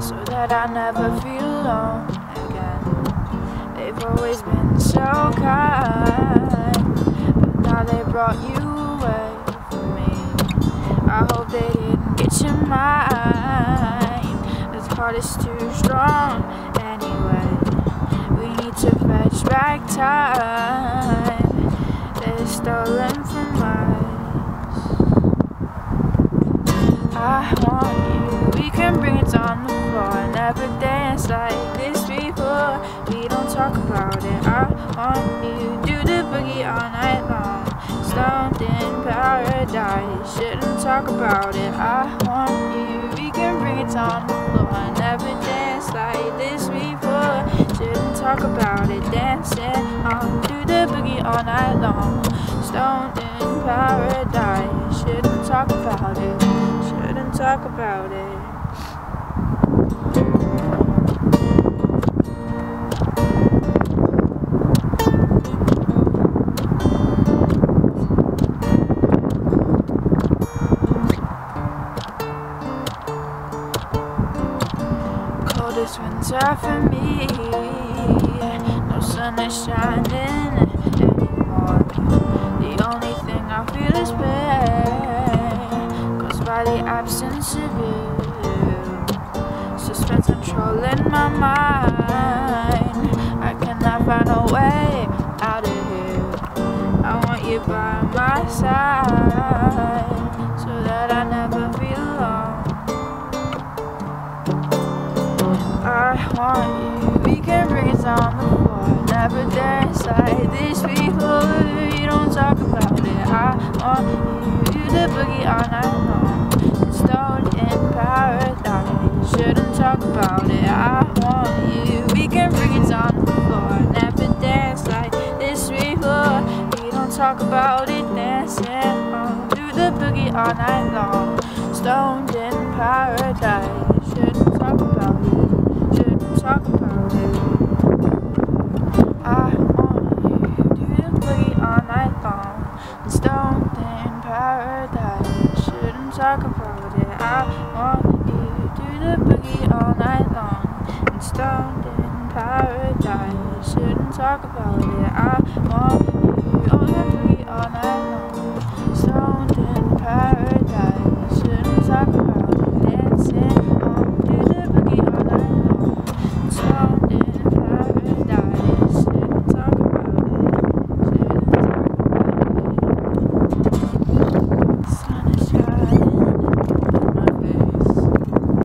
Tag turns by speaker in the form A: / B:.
A: so that I never feel alone again. They've always been so kind, but now they brought you away from me. I hope they didn't get your mind. This heart is too strong anyway. We need to fetch back time. They're stolen from us. Never dance like this before. We don't talk about it. I want you. To do the boogie all night long. Stoned in paradise. Shouldn't talk about it. I want you. We can bring it on the floor. Never dance like this before. Shouldn't talk about it. Dancing on. Do the boogie all night long. Stoned in paradise. Shouldn't talk about it. Shouldn't talk about it. Coldest winter for me. No sun is shining anymore. The only thing I feel is pain. Caused by the absence of you. Suspense controlling my mind. I cannot find a way out of here. I want you by my side. So that I never I want you. We can bring it on the floor. Never dance like this before. You don't talk about it. I want you. Do the boogie all night long. Stoned in paradise. Shouldn't talk about it. I want you. We can bring it on the floor. Never dance like this before. You don't talk about it. Dancing on. Do the boogie all night long. Stoned in paradise. Shouldn't talk about it Talk about it. I want you to do the boogie all night long. And stoned in paradise. Shouldn't talk about it. I want you do the boogie.